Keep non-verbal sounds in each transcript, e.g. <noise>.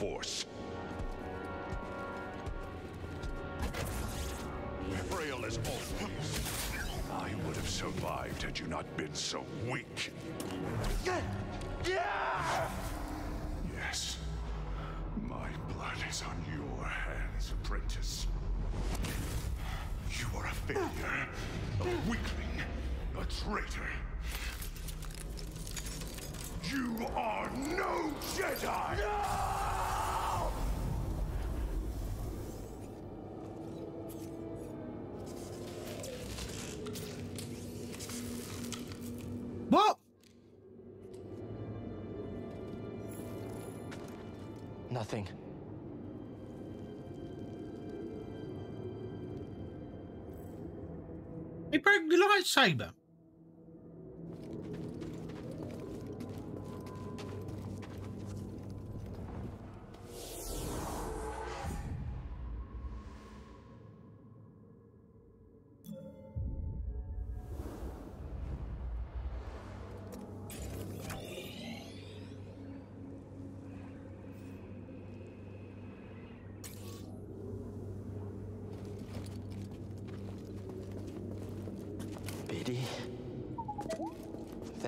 Force. Frail as. I would have survived had you not been so weak. Yes. My blood is on your hands, apprentice. You are a failure, a weakling, a traitor. You are no Jedi! No! Nothing. He broke the lightsaber.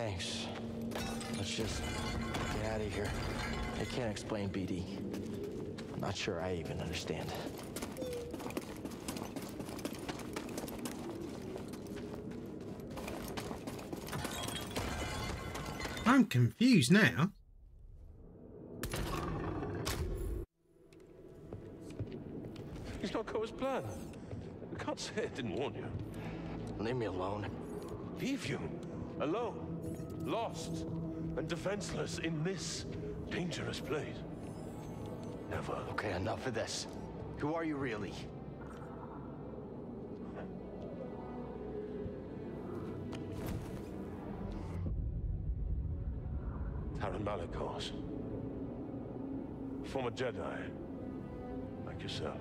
Thanks. Let's just get out of here. I can't explain BD. I'm not sure I even understand. I'm confused now. He's not go as planned. I can't say I didn't warn you. Leave me alone. Leave you alone, lost, and defenseless in this dangerous place. Never. Okay, enough of this. Who are you really? Taron Malicos. Former Jedi, like yourself.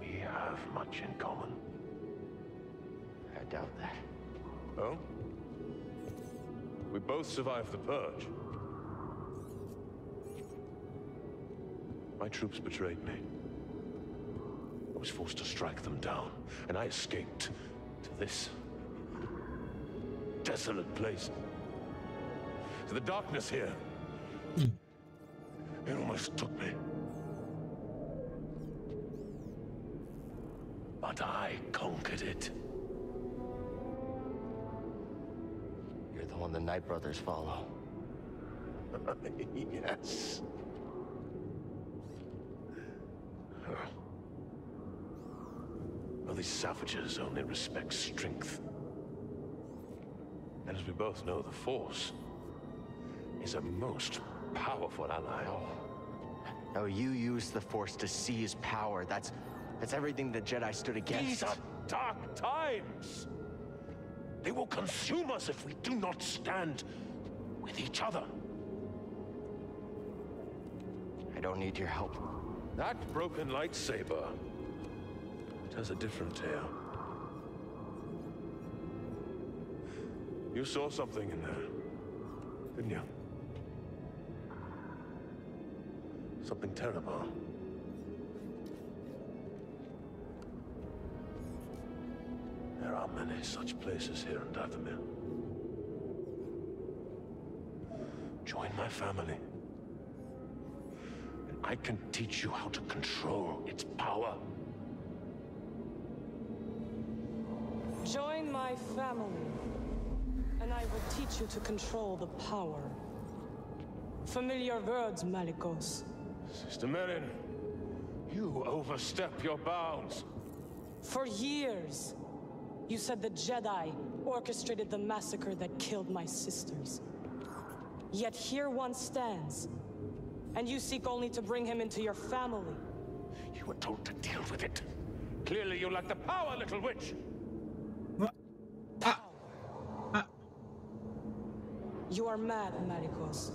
We have much in common. I doubt that. Oh? We both survived the Purge. My troops betrayed me. I was forced to strike them down, and I escaped to this desolate place. To the darkness here. It almost took me. But I conquered it. One the Night Brothers follow. <laughs> yes. Well, these savages only respect strength. And as we both know, the Force is a most powerful ally. No, you used the Force to seize power. That's that's everything the Jedi stood against. These are dark times. They will consume us if we do not stand with each other. I don't need your help. That broken lightsaber tells a different tale. You saw something in there, didn't you? Something terrible. Are many such places here in Dathomir. Join my family. And I can teach you how to control its power. Join my family, and I will teach you to control the power. Familiar words, Malicos. Sister Merrin, you overstep your bounds. For years, you said the Jedi orchestrated the massacre that killed my sisters. Yet here one stands, and you seek only to bring him into your family. You were told to deal with it. Clearly you lack the power, little witch. What? Ah, You are mad, Malicos.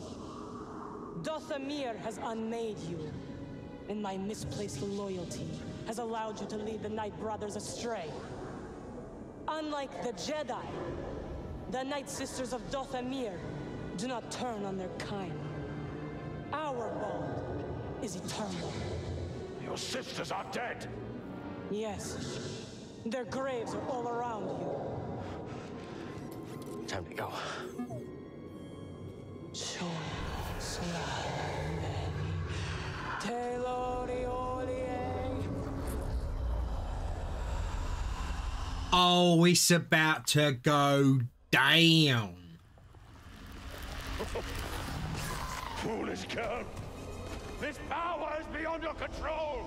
Dathomir has unmade you, and my misplaced loyalty has allowed you to lead the Night Brothers astray. Unlike the Jedi, the Night Sisters of Dathomir do not turn on their kind. Our bond is eternal. Your sisters are dead. Yes, their graves are all around you. Time to go. Shon Slaveni, Telori Oh, it's about to go down. Foolish girl. This power is beyond your control.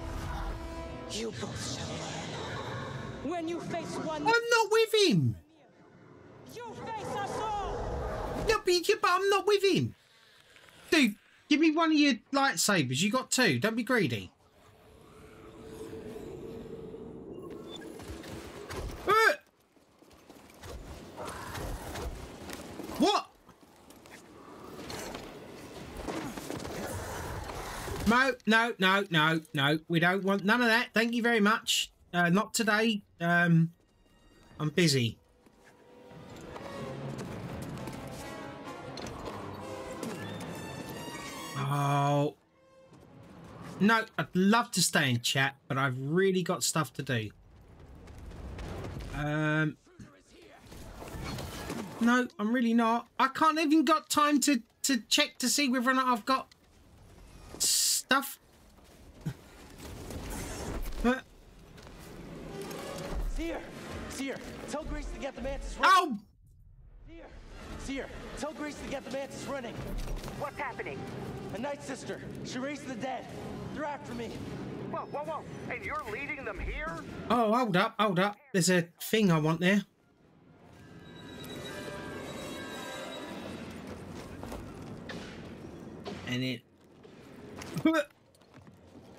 You both shall learn. When you face one, I'm not with him. you face us all. No, but, you- but I'm not with him. Dude, give me one of your lightsabers. You got two. Don't be greedy. Uh! What? No, no, no, no, no. We don't want none of that. Thank you very much. Uh, not today. Um, I'm busy. Oh. No, I'd love to stay in chat, but I've really got stuff to do. Um. No, I'm really not. I can't even got time to to check to see whether or not I've got stuff. But Cere! Cere! Tell Greez to get the mantis running! oh, Cere! Cere! Tell Greez to get the mantis running! What's happening? A Night Sister! She raised the dead! They're after me! Whoa, whoa, whoa. And you're leading them here? oh, hold up, hold up. There's a thing I want there. And it.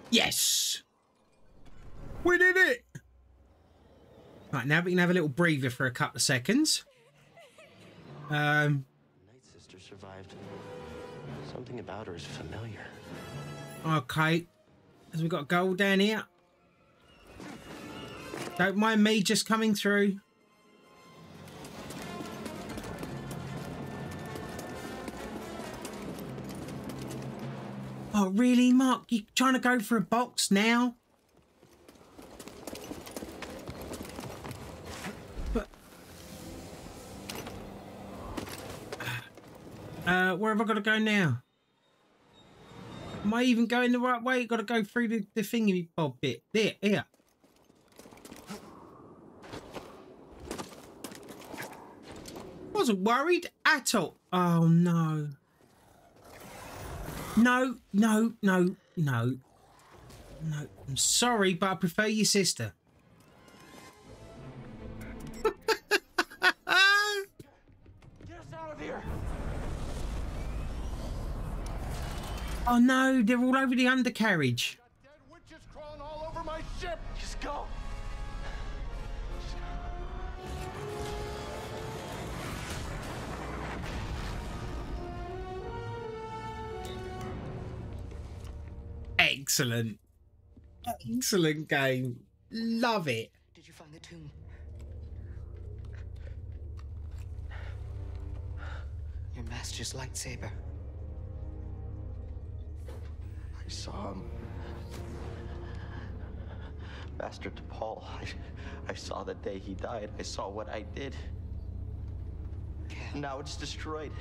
Yes! We did it! Right, now we can have a little breather for a couple of seconds. Um, Night Sister survived. Something about her is familiar. okay. As we got gold down here. Don't mind me just coming through. Oh, really, Mark? You trying to go for a box now? But... Uh, where have I got to go now? Am I even going the right way? Got to go through the, the thingy bob bit. There, here. Wasn't worried at all. Oh no. No, no, no, no. No, I'm sorry, but I prefer your sister. Get us out of here! Oh no, they're all over the undercarriage. Excellent. Excellent game. Love it. Did you find the tomb? Your master's lightsaber. I saw him. Master Tapal, I, I saw the day he died. I saw what I did. Cal, Now it's destroyed.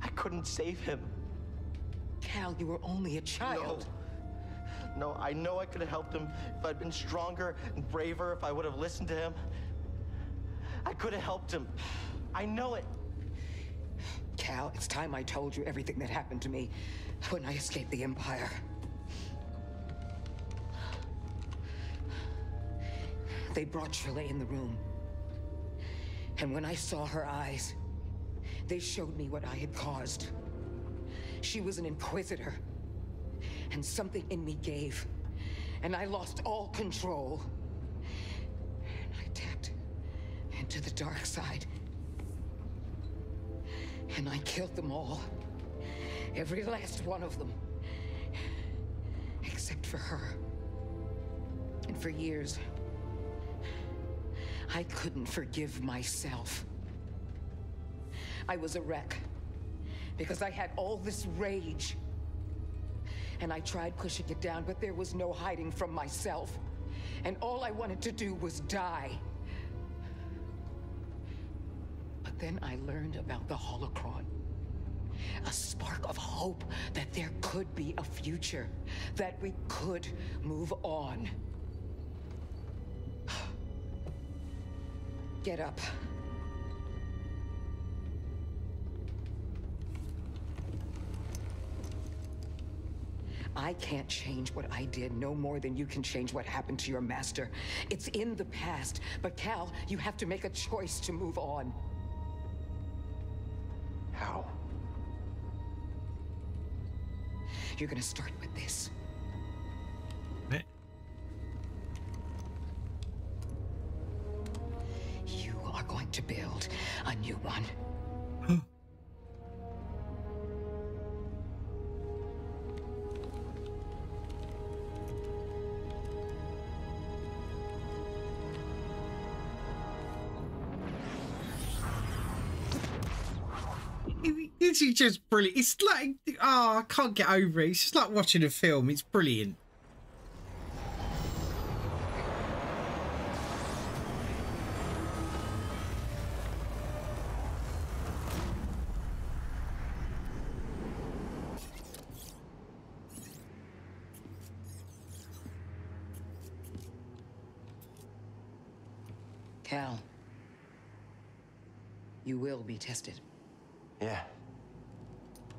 I couldn't save him. Cal, you were only a child. No. No, I know I could have helped him if I'd been stronger and braver, if I would have listened to him. I could have helped him. I know it. Cal, it's time I told you everything that happened to me when I escaped the Empire. They brought Trilla in the room. And when I saw her eyes, they showed me what I had caused. She was an inquisitor. And something in me gave. And I lost all control. And I tapped into the dark side. And I killed them all. Every last one of them. Except for her. And for years, I couldn't forgive myself. I was a wreck. Because I had all this rage. And I tried pushing it down, but there was no hiding from myself. And all I wanted to do was die. But then I learned about the holocron. A spark of hope that there could be a future, that we could move on. <sighs> Get up. I can't change what I did no more than you can change what happened to your master. It's in the past, but Cal, you have to make a choice to move on. How? You're gonna start with this. Eh? You are going to build a new one. Just brilliant. It's like, oh, I can't get over it. It's just like watching a film. It's brilliant. Cal, you will be tested. Yeah.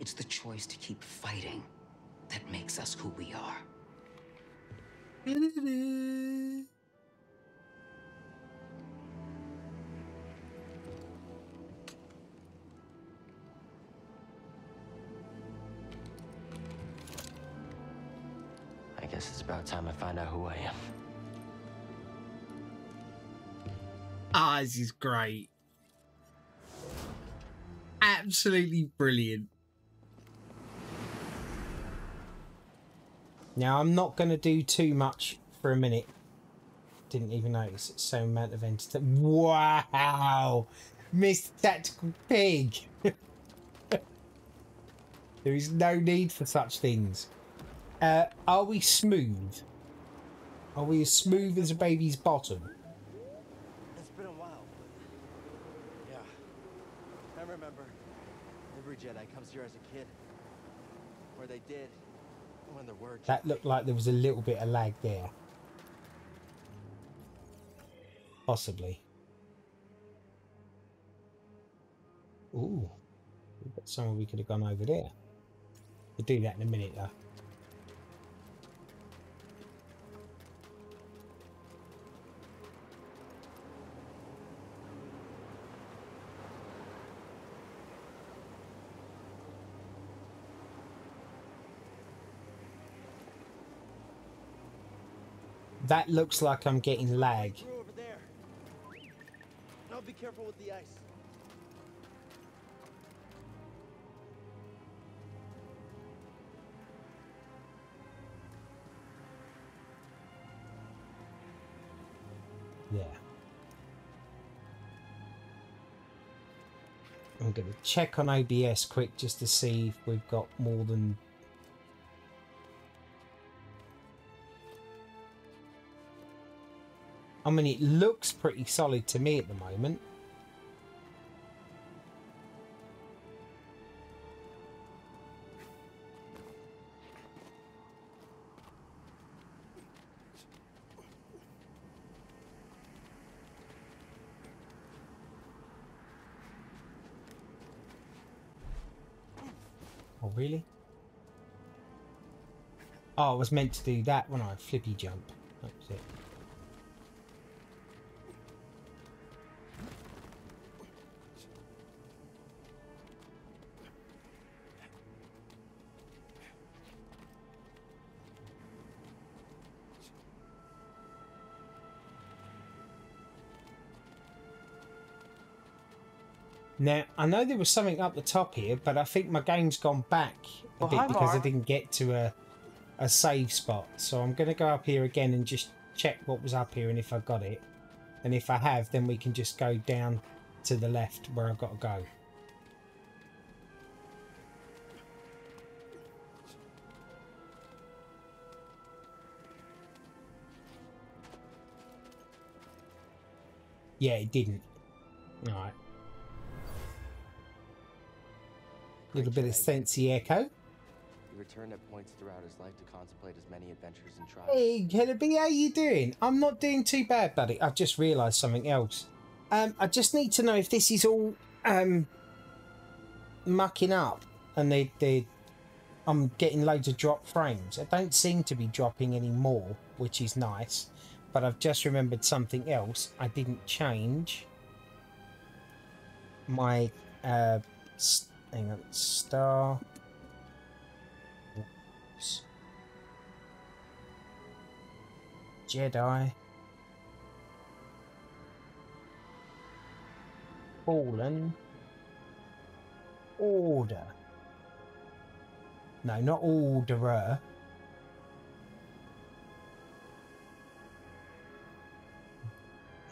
It's the choice to keep fighting that makes us who we are. I guess it's about time I find out who I am. Ah, this is great. Absolutely brilliant. Now, I'm not going to do too much for a minute. Didn't even notice it's so amount of entertainment. Wow! Mr. Tactical Pig! <laughs> there is no need for such things. Uh, are we smooth? Are we as smooth as a baby's bottom? It's been a while, but... Yeah. I remember. Every Jedi comes here as a kid. Or they did. That looked like there was a little bit of lag there. Possibly. Ooh. Somewhere we could have gone over there. We'll do that in a minute though. That looks like I'm getting lag. Over there. Now be careful with the ice. Yeah. I'm going to check on OBS quick just to see if we've got more than. I mean, it looks pretty solid to me at the moment. Oh, really? Oh, I was meant to do that when I flippy jump. I know there was something up the top here, but I think my game's gone back a Well, bit because I didn't get to a, a save spot. So I'm going to go up here again and just check what was up here and if I got it. And if I have, then we can just go down to the left where I've got to go. Yeah, it didn't. Alright. Little bit of sensey Echo. He returned at points throughout his life to contemplate his many adventures and trials. Hey, Kellaby, how you doing? I'm not doing too bad, buddy. I've just realised something else. Um, I just need to know if this is all um mucking up and they they I'm getting loads of drop frames. I don't seem to be dropping any more, which is nice. But I've just remembered something else. I didn't change my uh hang on star Oops. Jedi. Fallen. Order. No, not Orderer.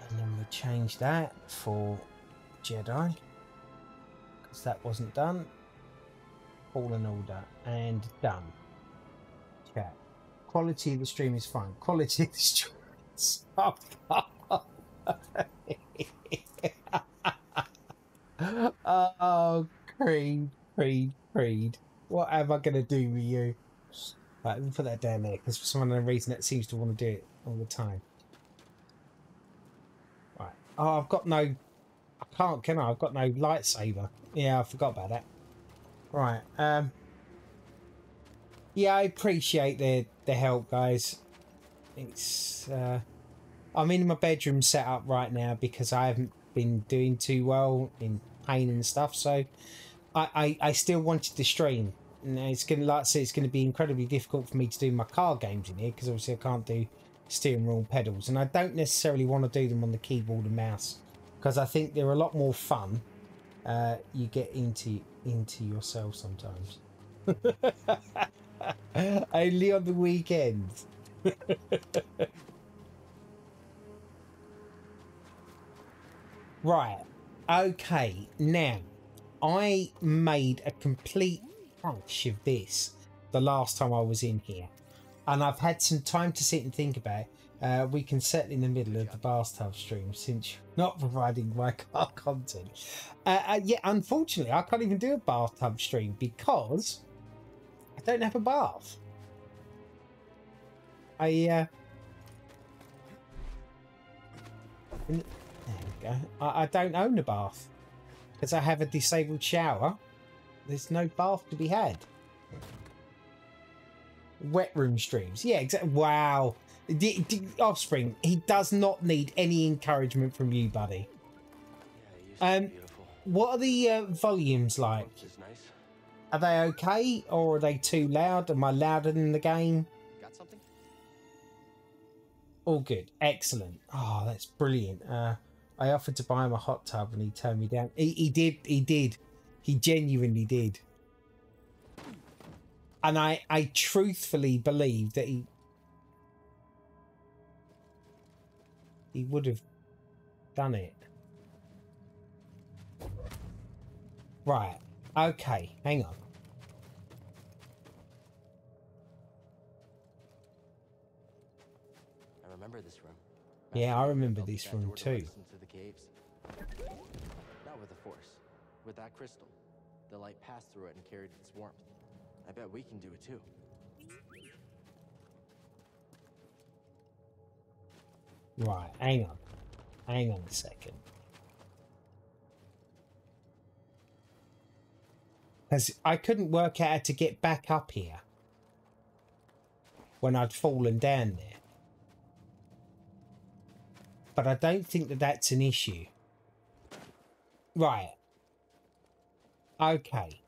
And then we change that for Jedi. Because that wasn't done. Fallen Order. And done. Chat. Quality of the stream is fine. Quality of the stream is <laughs> Oh, Creed, Creed, Creed. What am I going to do with you? Right, let me put that down there because for some reason that seems to want to do it all the time. Right. Oh, I've got no. Can't, can I? I've got no lightsaber. Yeah, I forgot about that. Right. Um. Yeah, I appreciate the the help, guys. It's. uh I'm in my bedroom set up right now because I haven't been doing too well in pain and stuff. So I, I, I still wanted to stream. And it's gonna like I say it's gonna be incredibly difficult for me to do my car games in here because obviously I can't do steering wheel pedals and I don't necessarily want to do them on the keyboard and mouse because I think they're a lot more fun. Uh, you get into into yourself sometimes. <laughs> Only on the weekends. Right. Okay. Now, I made a complete hash of this the last time I was in here, and I've had some time to sit and think about. it. Uh, we can settle in the middle of the bathtub stream since you're not <laughs> providing my car content. Uh, uh, yeah, unfortunately, I can't even do a bathtub stream because I don't have a bath. I uh, there we go. I, I don't own a bath because I have a disabled shower. There's no bath to be had. Wet room streams. Yeah, exactly. Wow. D- D- offspring. He does not need any encouragement from you, buddy. Um. What are the uh, volumes like? Are they okay or are they too loud? Am I louder than the game? Got something? All good. Excellent. Oh, that's brilliant. Uh, I offered to buy him a hot tub and he turned me down. He, he did. He did. He genuinely did. And I, I truthfully believe that he, he would have done it. Right. Okay. Hang on. I remember this room. Yeah, I remember this room to too. into the caves. Not with the force, with that crystal. The light passed through it and carried its warmth. I bet we can do it too. Right, hang on. Hang on a second. Because I couldn't work out how to get back up here when I'd fallen down there. But I don't think that that's an issue. Right. Okay.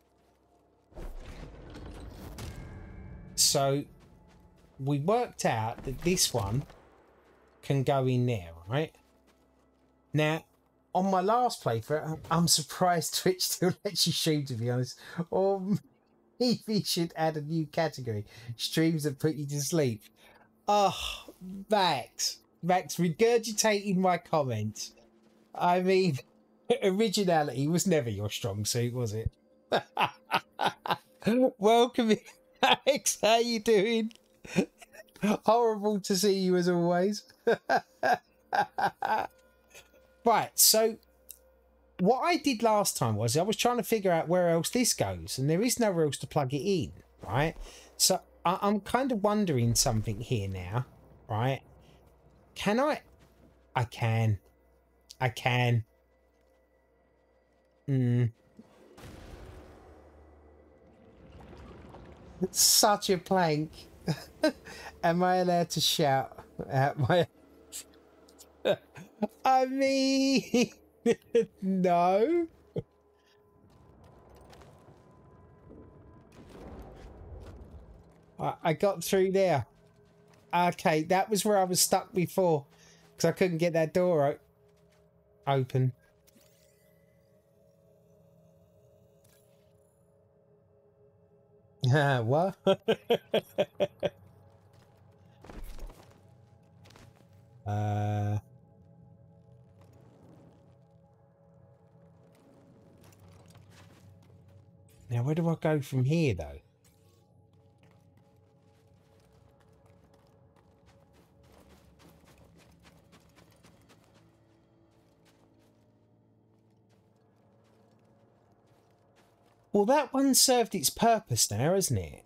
So we worked out that this one can go in there, right? Now, on my last playthrough, I'm- I'm surprised <laughs> Twitch still lets you stream, to be honest. Or maybe should add a new category streams that put you to sleep. Oh, Max. Max regurgitating my comments. I mean, <laughs> originality was never your strong suit, was it? <laughs> Welcome, Max. How are you doing? <laughs> Horrible to see you as always. <laughs> right, so what I did last time was I was trying to figure out where else this goes, and there is nowhere else to plug it in, right? So I- I'm kind of wondering something here now, right? Can I? I can. I can. Hmm. It's such a plank. <laughs> Am I allowed to shout at my? <laughs> I mean, <laughs> no. I, I got through there. Okay, that was where I was stuck before because I couldn't get that door open. Ah, <laughs> what? <laughs> uh. Now, where do I go from here, though? Well, that one served its purpose now, hasn't it?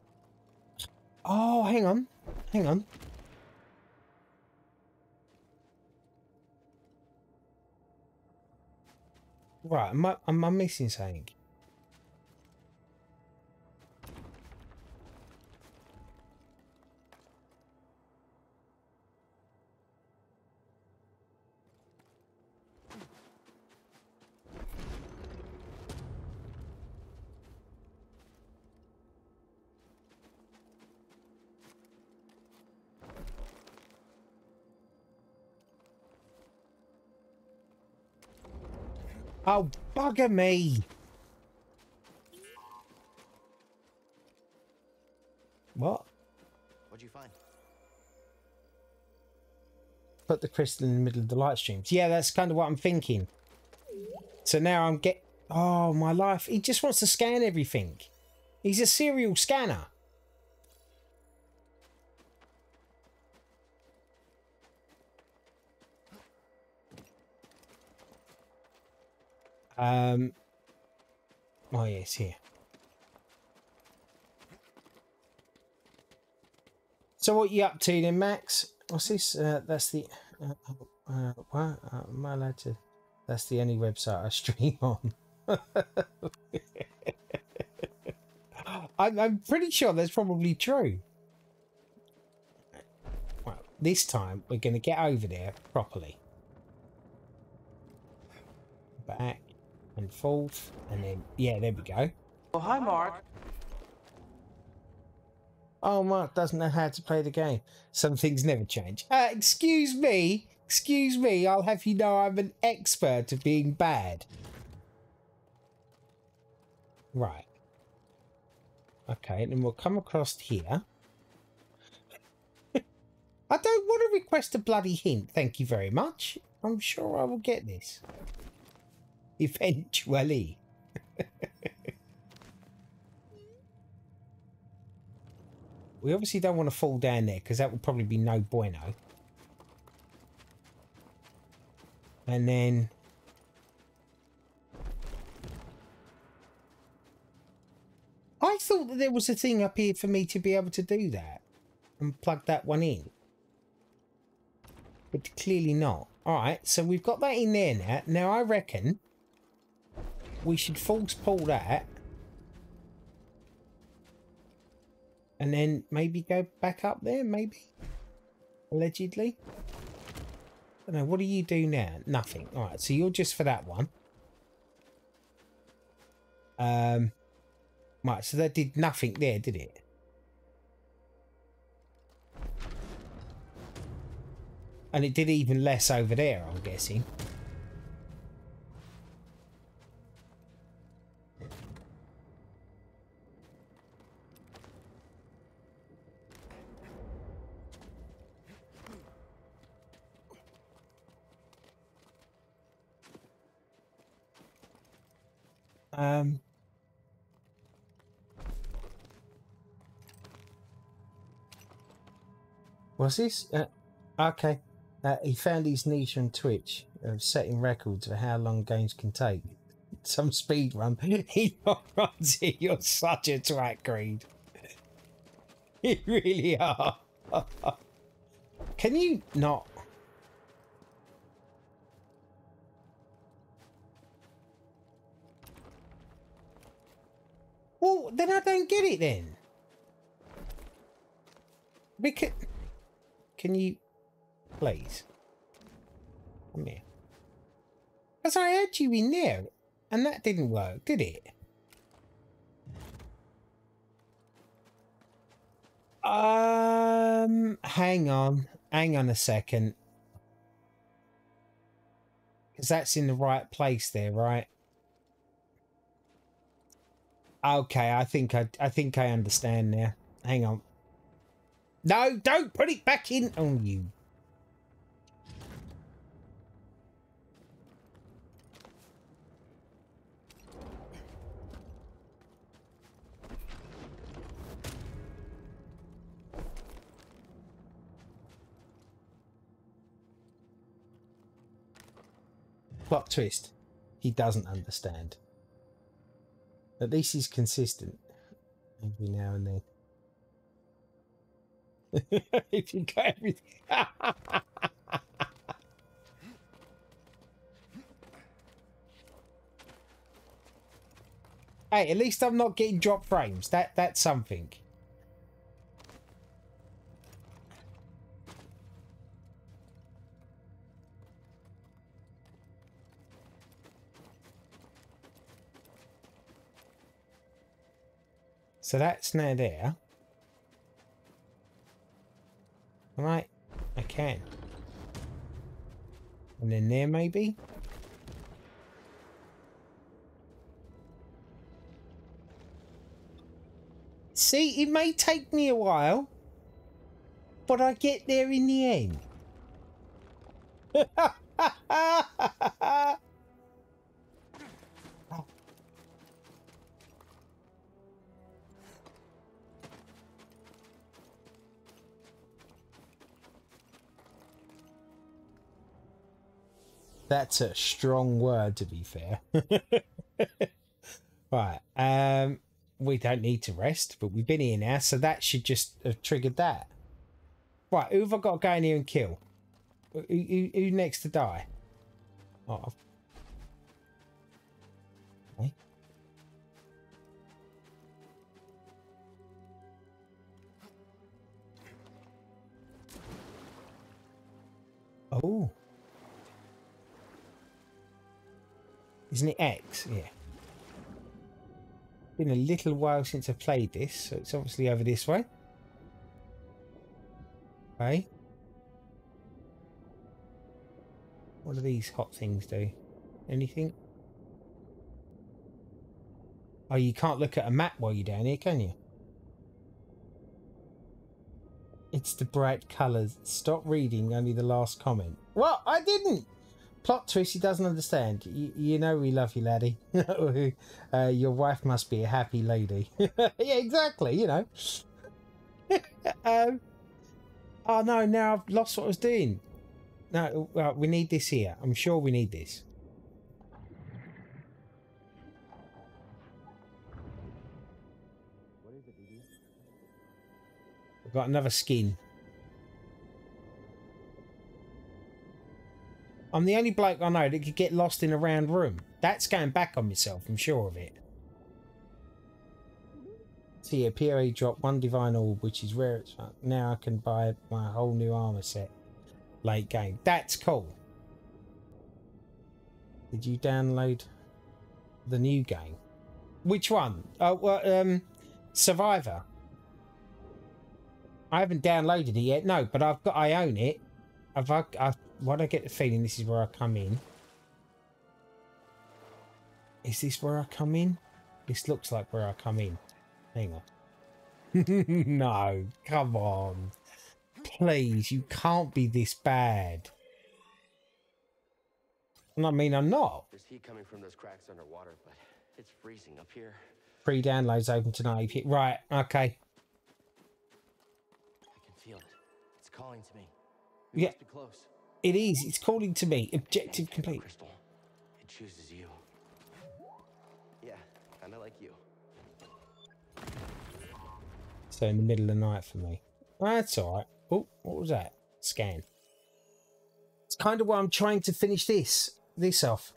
Oh, hang on. Hang on. Right, am I, am I missing something? Oh, bugger me! What? What'd you find? Put the crystal in the middle of the light streams. Yeah, that's kind of what I'm thinking. So now I'm get. Oh, my life. He just wants to scan everything. He's a serial scanner. Um. Oh yes, here. So what you up to then, Max? What's this? Uh, that's the. Uh, uh, what? Uh, am I allowed to? That's the only website I <laughs> stream on. I'm, I'm pretty sure that's probably true. Well, this time we're going to get over there properly. Back and forth, and then yeah, there we go. Oh, hi, Mark. Oh, Mark doesn't know how to play the game. Some things never change. Uh, excuse me, excuse me. I'll have you know I'm an expert of being bad. Right. Okay, and then we'll come across here. <laughs> I don't want to request a bloody hint. Thank you very much. I'm sure I will get this. Eventually. We obviously don't want to fall down there because that would probably be no bueno. And then... I thought that there was a thing up here for me to be able to do that. And plug that one in. But clearly not. Alright, so we've got that in there now. Now I reckon we should force pull that. And then maybe go back up there, maybe? Allegedly? I don't know, what do you do now? Nothing. Alright, so you're just for that one. Um, right, so that did nothing there, did it? And it did even less over there, I'm guessing. Um. What's this? Uh, okay. Uh, he found his niche on Twitch of setting records for how long games can take. <laughs> Some speed run. <laughs> He runs it. You're such a twat, Creed. <laughs> You really are. Can you not? Then I don't get it then. Because, can you, please, come here? Because I had you in there, and that didn't work, did it? Um, hang on, hang on a second. Because that's in the right place there, right? Okay, I think I, I think I understand now. Hang on. No, don't put it back in on you. Plot twist. He doesn't understand. At least he's consistent. Every now and then. <laughs> if you got everything. <laughs> hey, at least I'm not getting drop frames. That that's something. So that's now there. Right, I can. And then there maybe? See, it may take me a while, but I get there in the end. <laughs> That's a strong word, to be fair. <laughs> right. Um, we don't need to rest, but we've been here now, so that should just have triggered that. Right, who have I got to go in here and kill? Who, who, who next to die? Oh. Oh. Isn't it X? Yeah. Been a little while since I played this, so it's obviously over this way. Okay. What do these hot things do? Anything? Oh, you can't look at a map while you're down here, can you? It's the bright colours. Stop reading only the last comment. What? I didn't! Plot twist, he doesn't understand. You, you know we love you, laddie. <laughs> uh, your wife must be a happy lady. <laughs> yeah, exactly, you know. <laughs> um, oh no, now I've lost what I was doing. No, well, we need this here. I'm sure we need this. We've got another skin. I'm the only bloke I know that could get lost in a round room. That's going back on myself, I'm sure of it. So yeah, PoE drop one divine orb, which is rare as fuck. Now I can buy my whole new armor set. Late game. That's cool. Did you download the new game? Which one? Oh, well, um, Survivor. I haven't downloaded it yet. No, but I've got. I own it. I've. I've why I get the feeling this is where I come in? Is this where I come in? This looks like where I come in. Hang on. <laughs> no, come on. Please, you can't be this bad. I mean, I'm not. There's heat coming from those cracks underwater, but It's freezing up here. Pre downloads open tonight. Right, okay. I can feel it. It's calling to me. We Yeah. must be close. It is. It's calling to me. Objective complete. Crystal, it chooses you. Yeah, kinda like you. So in the middle of the night for me. That's all right. Oh, what was that? Scan. It's kind of why I'm trying to finish this this off.